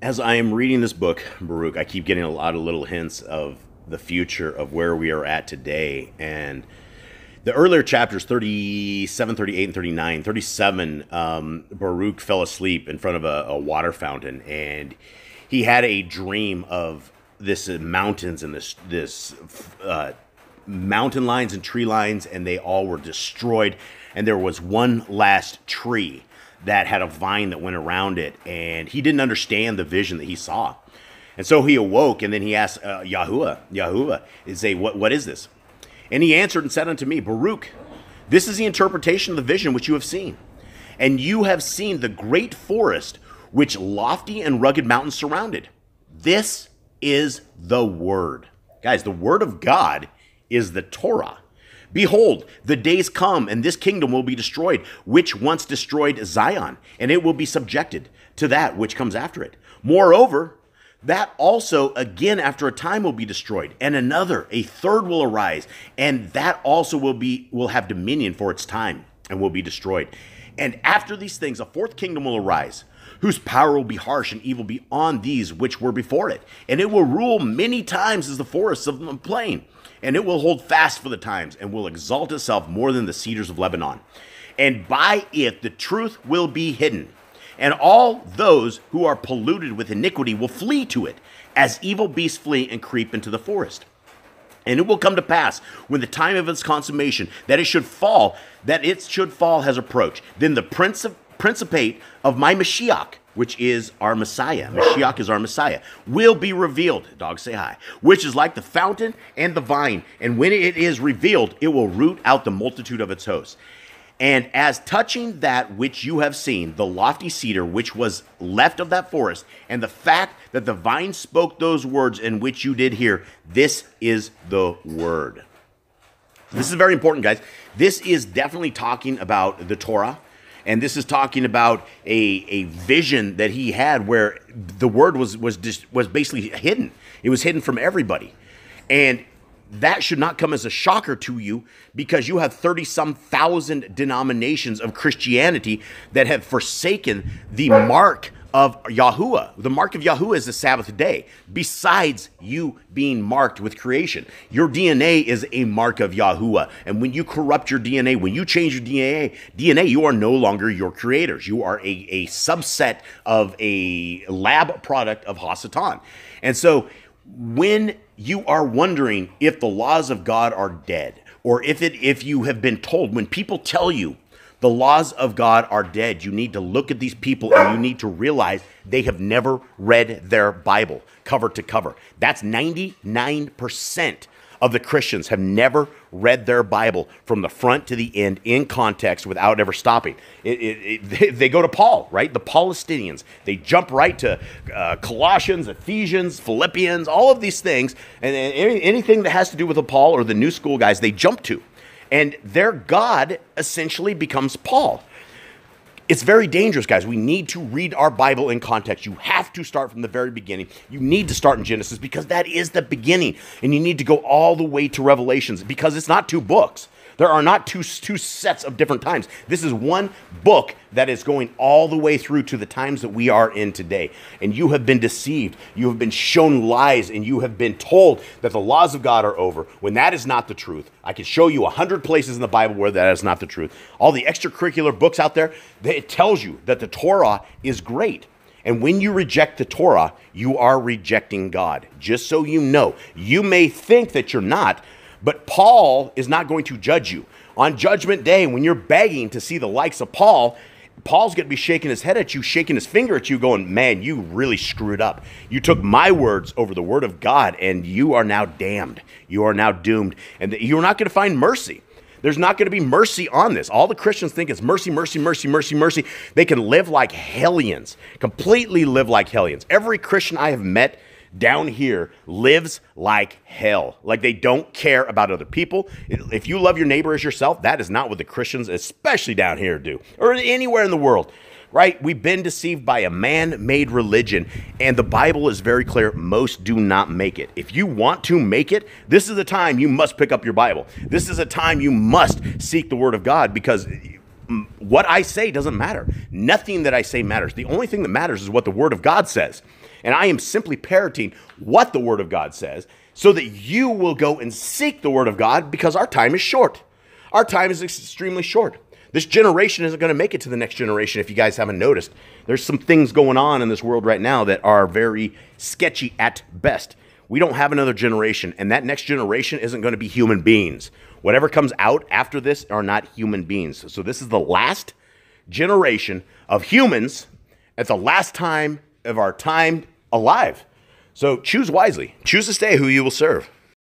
as I am reading this book, Baruch, I keep getting a lot of little hints of the future of where we are at today. And the earlier chapters 37, 38, and 39, 37, um, Baruch fell asleep in front of a, a water fountain and he had a dream of this uh, mountains and this, this, uh, mountain lines and tree lines, and they all were destroyed. And there was one last tree that had a vine that went around it, and he didn't understand the vision that he saw. And so he awoke, and then he asked uh, Yahuwah, Yahuwah, and say, what, what is this? And he answered and said unto me, Baruch, this is the interpretation of the vision which you have seen. And you have seen the great forest which lofty and rugged mountains surrounded. This is the word. Guys, the word of God is the Torah. Behold, the days come, and this kingdom will be destroyed, which once destroyed Zion, and it will be subjected to that which comes after it. Moreover, that also again after a time will be destroyed and another a third will arise and that also will be will have dominion for its time and will be destroyed and after these things a fourth kingdom will arise whose power will be harsh and evil beyond these which were before it and it will rule many times as the forests of the plain and it will hold fast for the times and will exalt itself more than the cedars of Lebanon. And by it the truth will be hidden, and all those who are polluted with iniquity will flee to it, as evil beasts flee and creep into the forest. And it will come to pass when the time of its consummation that it should fall, that it should fall has approached. Then the prince of, principate of my Mashiach which is our Messiah. Mashiach is our Messiah, will be revealed. Dogs say hi. Which is like the fountain and the vine. And when it is revealed, it will root out the multitude of its hosts. And as touching that which you have seen, the lofty cedar which was left of that forest, and the fact that the vine spoke those words in which you did hear, this is the word. This is very important, guys. This is definitely talking about the Torah. And this is talking about a, a vision that he had where the word was was just was basically hidden. It was hidden from everybody. And that should not come as a shocker to you because you have 30 some thousand denominations of Christianity that have forsaken the mark of Yahuwah. The mark of Yahuwah is the Sabbath day, besides you being marked with creation. Your DNA is a mark of Yahuwah. And when you corrupt your DNA, when you change your DNA, DNA, you are no longer your creators. You are a, a subset of a lab product of Hasatan. And so when you are wondering if the laws of God are dead, or if it if you have been told, when people tell you the laws of God are dead. You need to look at these people and you need to realize they have never read their Bible cover to cover. That's 99% of the Christians have never read their Bible from the front to the end in context without ever stopping. It, it, it, they go to Paul, right? The Palestinians. They jump right to uh, Colossians, Ephesians, Philippians, all of these things. And, anything that has to do with the Paul or the new school guys, they jump to and their God essentially becomes Paul. It's very dangerous, guys. We need to read our Bible in context. You have to start from the very beginning. You need to start in Genesis because that is the beginning. And you need to go all the way to Revelations because it's not two books. There are not two, two sets of different times. This is one book that is going all the way through to the times that we are in today. And you have been deceived. You have been shown lies and you have been told that the laws of God are over when that is not the truth. I can show you a hundred places in the Bible where that is not the truth. All the extracurricular books out there, it tells you that the Torah is great. And when you reject the Torah, you are rejecting God. Just so you know, you may think that you're not, but Paul is not going to judge you. On judgment day, when you're begging to see the likes of Paul, Paul's going to be shaking his head at you, shaking his finger at you, going, Man, you really screwed up. You took my words over the word of God, and you are now damned. You are now doomed. And you're not going to find mercy. There's not going to be mercy on this. All the Christians think it's mercy, mercy, mercy, mercy, mercy. They can live like hellions, completely live like hellions. Every Christian I have met down here lives like hell. Like they don't care about other people. If you love your neighbor as yourself, that is not what the Christians, especially down here, do, or anywhere in the world. Right? We've been deceived by a man made religion, and the Bible is very clear most do not make it. If you want to make it, this is the time you must pick up your Bible. This is a time you must seek the Word of God because mm, what I say doesn't matter. Nothing that I say matters. The only thing that matters is what the Word of God says. And I am simply parroting what the Word of God says so that you will go and seek the Word of God because our time is short. Our time is extremely short. This generation isn't going to make it to the next generation if you guys haven't noticed. There's some things going on in this world right now that are very sketchy at best. We don't have another generation, and that next generation isn't going to be human beings. Whatever comes out after this are not human beings. So this is the last generation of humans at the last time of our time alive. So choose wisely. Choose to stay who you will serve.